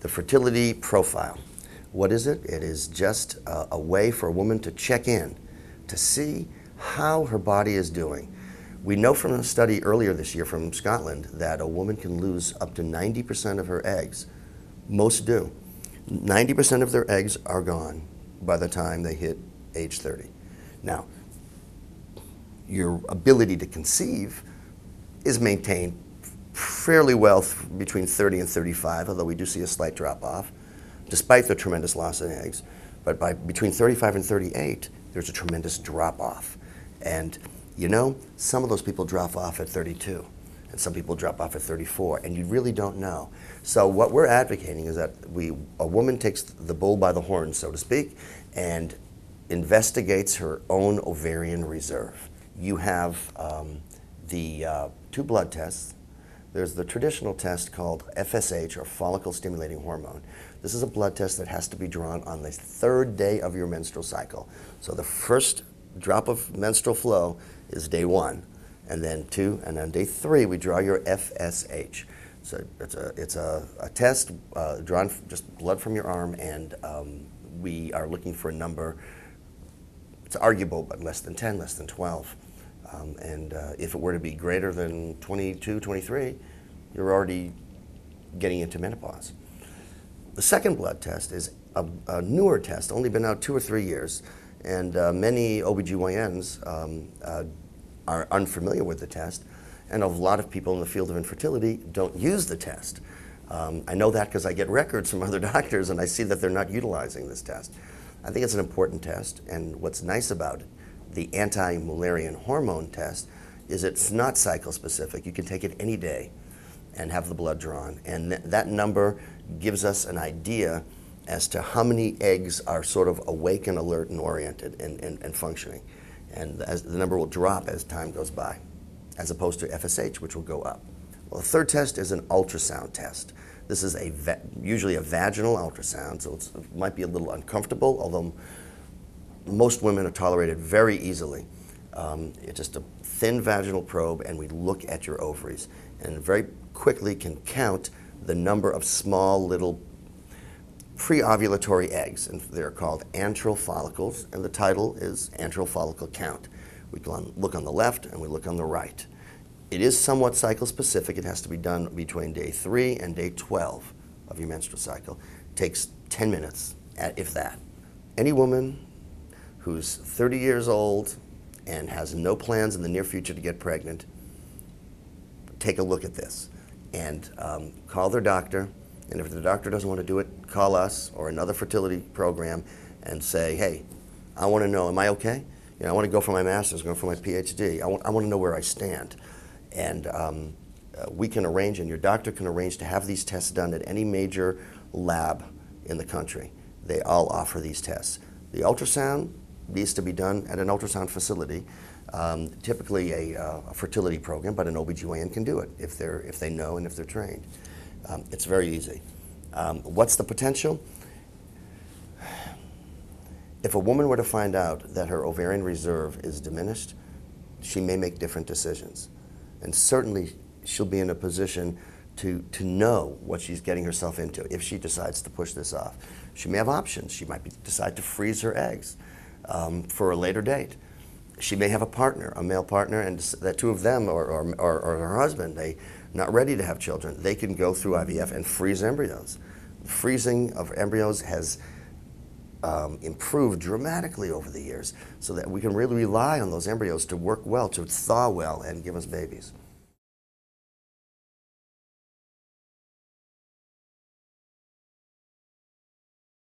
the fertility profile. What is it? It is just a, a way for a woman to check in, to see how her body is doing. We know from a study earlier this year from Scotland that a woman can lose up to 90% of her eggs. Most do. 90% of their eggs are gone by the time they hit age 30. Now, your ability to conceive is maintained fairly well between 30 and 35, although we do see a slight drop off, despite the tremendous loss in eggs. But by between 35 and 38, there's a tremendous drop off. And you know, some of those people drop off at 32, and some people drop off at 34, and you really don't know. So what we're advocating is that we, a woman takes the bull by the horn, so to speak, and investigates her own ovarian reserve. You have um, the uh, two blood tests. There's the traditional test called FSH, or follicle stimulating hormone. This is a blood test that has to be drawn on the third day of your menstrual cycle. So the first drop of menstrual flow is day one, and then two, and then day three, we draw your FSH. So it's a, it's a, a test uh, drawn just blood from your arm, and um, we are looking for a number. It's arguable, but less than 10, less than 12. Um, and uh, if it were to be greater than 22, 23, you're already getting into menopause. The second blood test is a, a newer test, only been out two or three years, and uh, many OBGYNs um, uh, are unfamiliar with the test, and a lot of people in the field of infertility don't use the test. Um, I know that because I get records from other doctors and I see that they're not utilizing this test. I think it's an important test, and what's nice about it, the anti-Mullerian hormone test, is it's not cycle specific. You can take it any day and have the blood drawn, and th that number gives us an idea as to how many eggs are sort of awake and alert and oriented and, and, and functioning. And as the number will drop as time goes by, as opposed to FSH, which will go up. Well, the third test is an ultrasound test. This is a usually a vaginal ultrasound, so it might be a little uncomfortable, although most women are tolerated very easily. Um, it's just a thin vaginal probe, and we look at your ovaries, and very quickly can count the number of small little pre-ovulatory eggs, and they're called antral follicles, and the title is antral follicle count. We look on the left and we look on the right. It is somewhat cycle specific. It has to be done between day three and day 12 of your menstrual cycle. It takes 10 minutes, if that. Any woman who's 30 years old and has no plans in the near future to get pregnant, take a look at this and um, call their doctor and if the doctor doesn't want to do it, call us or another fertility program and say, hey, I want to know, am I okay? You know, I want to go for my master's, go for my PhD. I want, I want to know where I stand. And um, uh, we can arrange, and your doctor can arrange to have these tests done at any major lab in the country. They all offer these tests. The ultrasound needs to be done at an ultrasound facility, um, typically a, uh, a, fertility program, but an OBGYN can do it if, they're, if they know and if they're trained. Um, it's very easy. Um, what's the potential? If a woman were to find out that her ovarian reserve is diminished, she may make different decisions. And certainly she'll be in a position to, to know what she's getting herself into if she decides to push this off. She may have options. She might be, decide to freeze her eggs um, for a later date. She may have a partner, a male partner, and that two of them or, or, or, or her husband, they not ready to have children, they can go through IVF and freeze embryos. Freezing of embryos has um, improved dramatically over the years so that we can really rely on those embryos to work well, to thaw well, and give us babies.